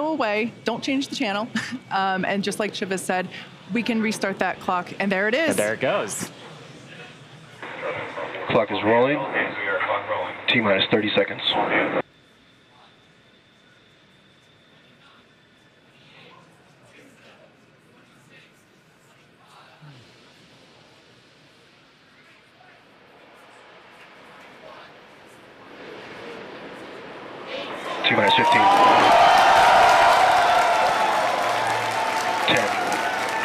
go away. Don't change the channel. Um, and just like Siva said, we can restart that clock. And there it is. And there it goes. Clock is rolling. T minus 30 seconds. T minus 15.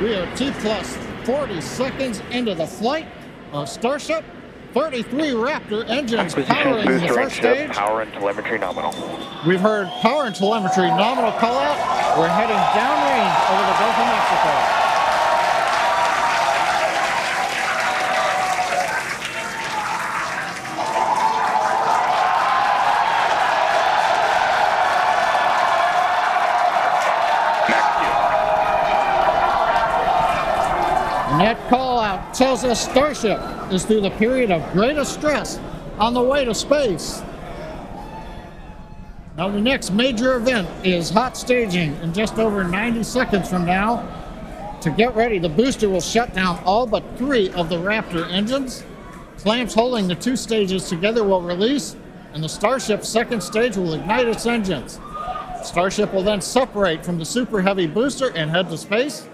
We are T plus 40 seconds into the flight of Starship. 33 Raptor engines powering the first stage. power and telemetry nominal. We've heard power and telemetry nominal call out. We're heading downrange over the Gulf of Mexico. That call out tells us Starship is through the period of greatest stress on the way to space. Now, the next major event is hot staging in just over 90 seconds from now. To get ready, the booster will shut down all but three of the Raptor engines. Clamps holding the two stages together will release, and the Starship's second stage will ignite its engines. Starship will then separate from the Super Heavy booster and head to space.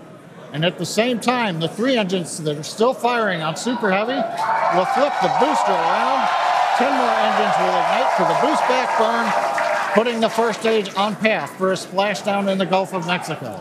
And at the same time, the three engines that are still firing on Super Heavy will flip the booster around. Ten more engines will ignite for the boost back burn, putting the first stage on path for a splashdown in the Gulf of Mexico.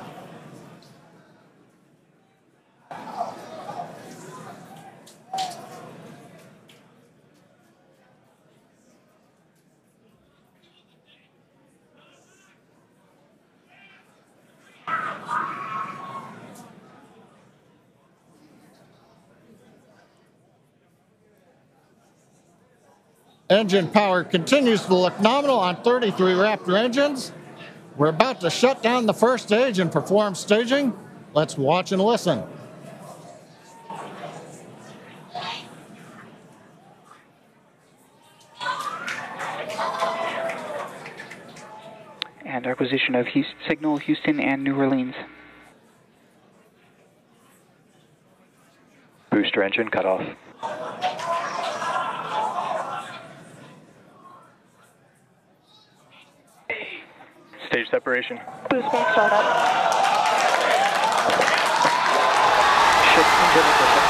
Engine power continues to look nominal on 33 Raptor engines. We're about to shut down the first stage and perform staging. Let's watch and listen. And acquisition of Houston, signal Houston and New Orleans. Booster engine cut separation. Boost back startup. Ship engine ignition.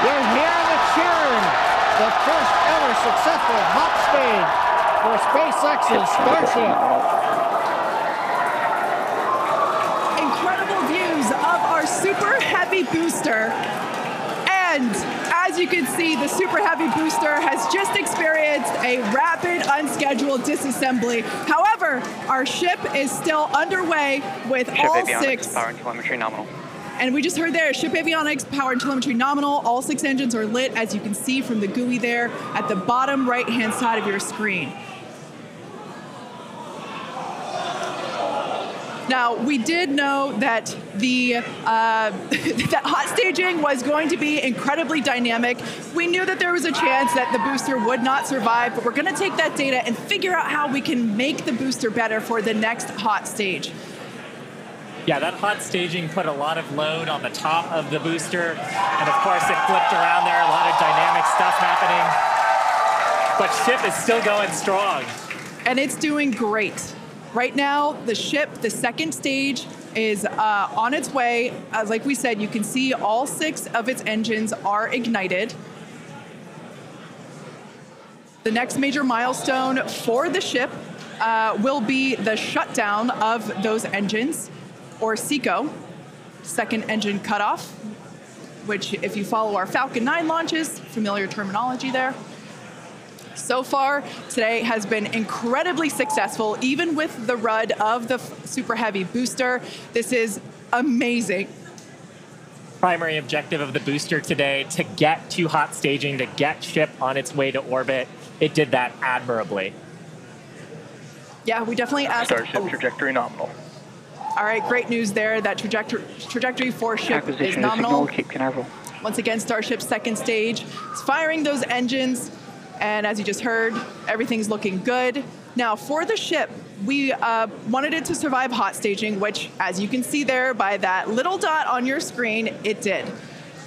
You're hearing the cheering. The first ever successful hot stage for SpaceX's Starship. incredible views of our super heavy booster. And as you can see, the super heavy booster has just experienced a rapid, unscheduled disassembly. However, our ship is still underway with Ship all avionics, six. power and telemetry nominal. And we just heard there, ship avionics, power and telemetry nominal. All six engines are lit, as you can see from the GUI there at the bottom right-hand side of your screen. Now, we did know that the uh, that hot staging was going to be incredibly dynamic. We knew that there was a chance that the booster would not survive, but we're going to take that data and figure out how we can make the booster better for the next hot stage. Yeah, that hot staging put a lot of load on the top of the booster, and of course it flipped around there, a lot of dynamic stuff happening. But ship is still going strong. And it's doing great. Right now, the ship, the second stage, is uh, on its way. As like we said, you can see all six of its engines are ignited. The next major milestone for the ship uh, will be the shutdown of those engines, or SECO, second engine cutoff, which, if you follow our Falcon 9 launches, familiar terminology there. So far, today has been incredibly successful, even with the RUD of the Super Heavy booster. This is amazing. Primary objective of the booster today to get to hot staging, to get ship on its way to orbit. It did that admirably. Yeah, we definitely asked. Starship oh. trajectory nominal. All right, great news there. That trajectory trajectory for ship is nominal. signal, Cape Canaveral. Once again, Starship's second stage is firing those engines, and as you just heard, everything's looking good. Now, for the ship, we uh, wanted it to survive hot staging, which, as you can see there by that little dot on your screen, it did.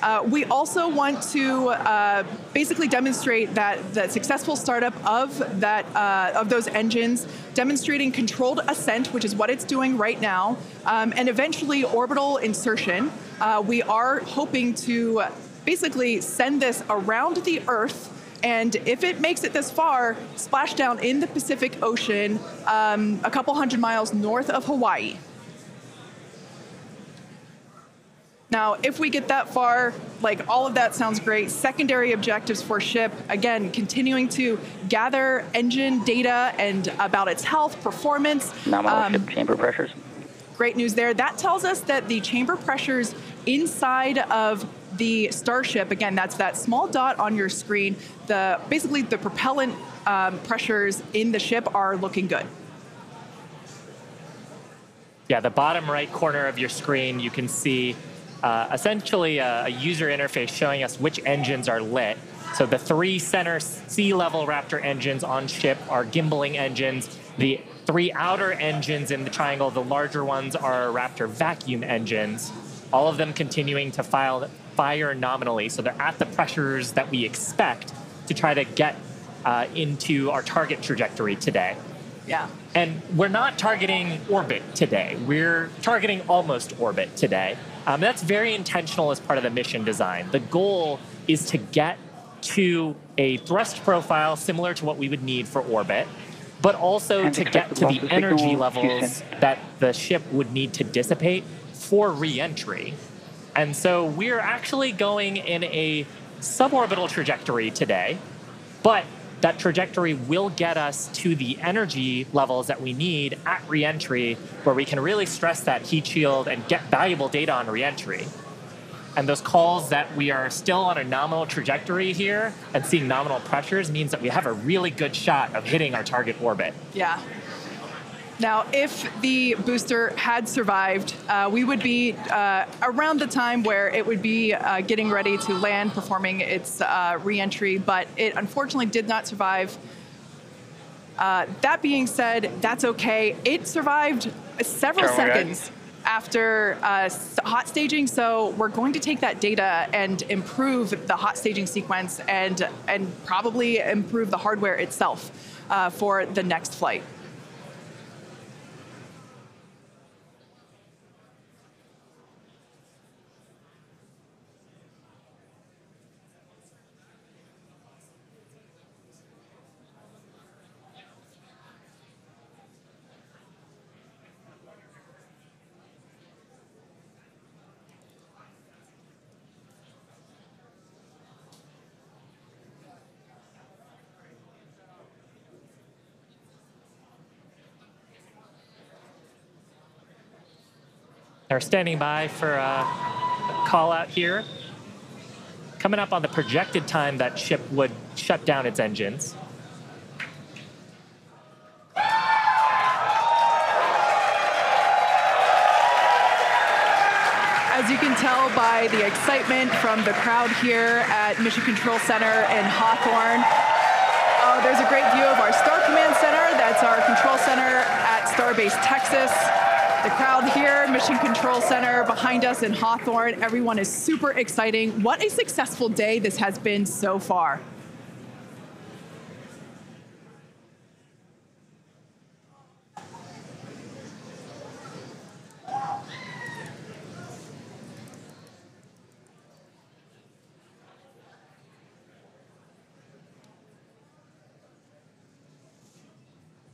Uh, we also want to uh, basically demonstrate that the successful startup of that uh, of those engines, demonstrating controlled ascent, which is what it's doing right now, um, and eventually orbital insertion. Uh, we are hoping to basically send this around the Earth. And if it makes it this far, splash down in the Pacific Ocean, um, a couple hundred miles north of Hawaii. Now, if we get that far, like all of that sounds great. Secondary objectives for ship, again, continuing to gather engine data and about its health, performance. Nominal Um, ship chamber pressures. great news there. That tells us that the chamber pressures inside of the Starship, again, that's that small dot on your screen, the basically the propellant um, pressures in the ship are looking good. Yeah, the bottom right corner of your screen, you can see uh, essentially a, a user interface showing us which engines are lit. So the three center sea level Raptor engines on ship are gimbaling engines. The three outer engines in the triangle, the larger ones, are Raptor vacuum engines. All of them continuing to file, fire nominally, so they're at the pressures that we expect to try to get uh, into our target trajectory today. Yeah. And we're not targeting orbit today. We're targeting almost orbit today. Um, that's very intentional as part of the mission design. The goal is to get to a thrust profile similar to what we would need for orbit, but also And to get to the energy levels that the ship would need to dissipate for reentry. And so we're actually going in a suborbital trajectory today, but that trajectory will get us to the energy levels that we need at reentry, where we can really stress that heat shield and get valuable data on reentry. And those calls that we are still on a nominal trajectory here and seeing nominal pressures means that we have a really good shot of hitting our target orbit. Yeah. Now, if the booster had survived, uh, we would be uh, around the time where it would be uh, getting ready to land, performing its uh, reentry, but it unfortunately did not survive. Uh, that being said, that's okay. It survived several seconds after uh, hot staging, so we're going to take that data and improve the hot staging sequence and and probably improve the hardware itself uh, for the next flight. They're standing by for a call out here. Coming up on the projected time that ship would shut down its engines. As you can tell by the excitement from the crowd here at Mission Control Center in Hawthorne, uh, there's a great view of our Star Command Center. That's our control center at Starbase Texas. The crowd here, Mission Control Center, behind us in Hawthorne, everyone is super exciting. What a successful day this has been so far.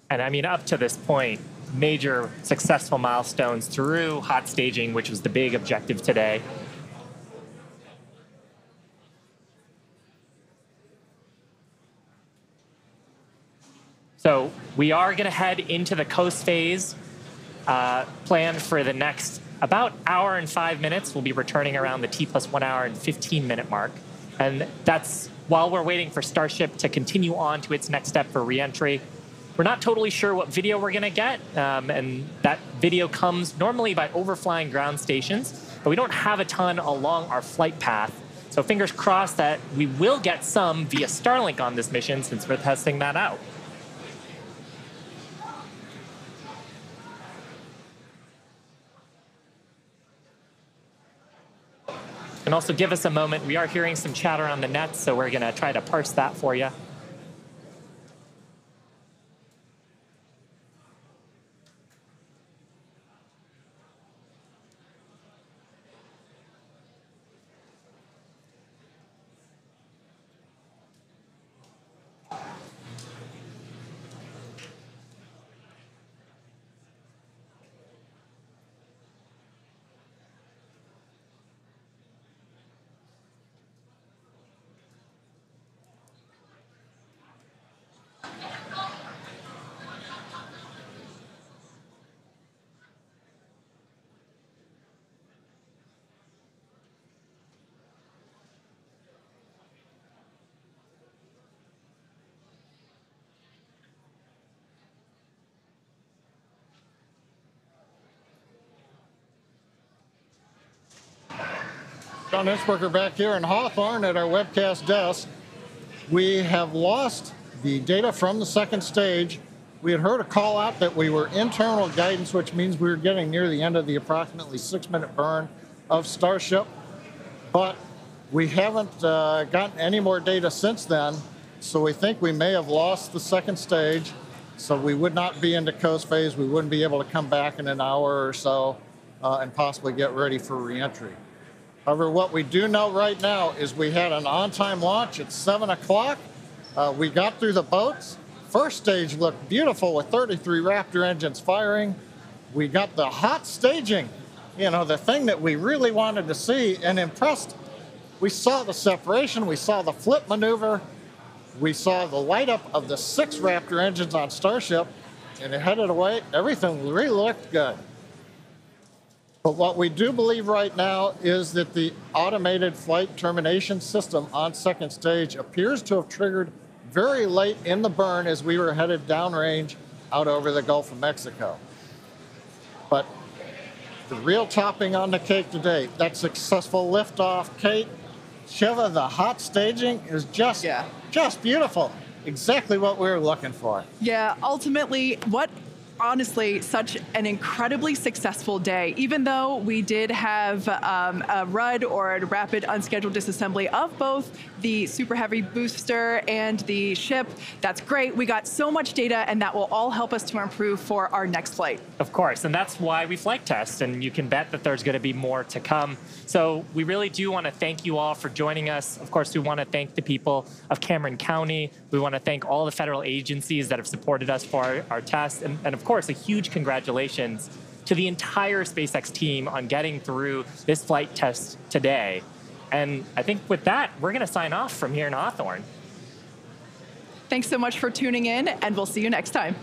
And I mean, up to this point, major successful milestones through hot staging, which was the big objective today. So we are going to head into the coast phase uh, planned for the next about hour and five minutes. We'll be returning around the T plus one hour and 15 minute mark. And that's while we're waiting for Starship to continue on to its next step for reentry. We're not totally sure what video we're going to get, um, and that video comes normally by overflying ground stations, but we don't have a ton along our flight path. So fingers crossed that we will get some via Starlink on this mission since we're testing that out. And also give us a moment. We are hearing some chatter on the net, so we're going to try to parse that for you. John Insprucker back here in Hawthorne at our webcast desk. We have lost the data from the second stage. We had heard a call out that we were internal guidance, which means we were getting near the end of the approximately six minute burn of Starship. But we haven't uh, gotten any more data since then, so we think we may have lost the second stage. So we would not be into coast phase. We wouldn't be able to come back in an hour or so uh, and possibly get ready for reentry. However, what we do know right now is we had an on-time launch at 7 o'clock. Uh, we got through the boats. First stage looked beautiful with 33 Raptor engines firing. We got the hot staging, you know, the thing that we really wanted to see and impressed. We saw the separation, we saw the flip maneuver, we saw the light up of the six Raptor engines on Starship, and it headed away. Everything really looked good. But what we do believe right now is that the automated flight termination system on second stage appears to have triggered very late in the burn as we were headed downrange out over the Gulf of Mexico. But the real topping on the cake today, that successful liftoff, Kate, Siva, the hot staging is just, Yeah. just beautiful. Exactly what we were looking for. Yeah, ultimately, what honestly such an incredibly successful day. Even though we did have um, a RUD or a rapid unscheduled disassembly of both the Super Heavy booster and the ship, that's great. We got so much data, and that will all help us to improve for our next flight. Of course, and that's why we flight test, and you can bet that there's going to be more to come. So we really do want to thank you all for joining us. Of course, we want to thank the people of Cameron County. We want to thank all the federal agencies that have supported us for our, our test, and, and of course, a huge congratulations to the entire SpaceX team on getting through this flight test today. And I think with that, we're going to sign off from here in Hawthorne. Thanks so much for tuning in, and we'll see you next time.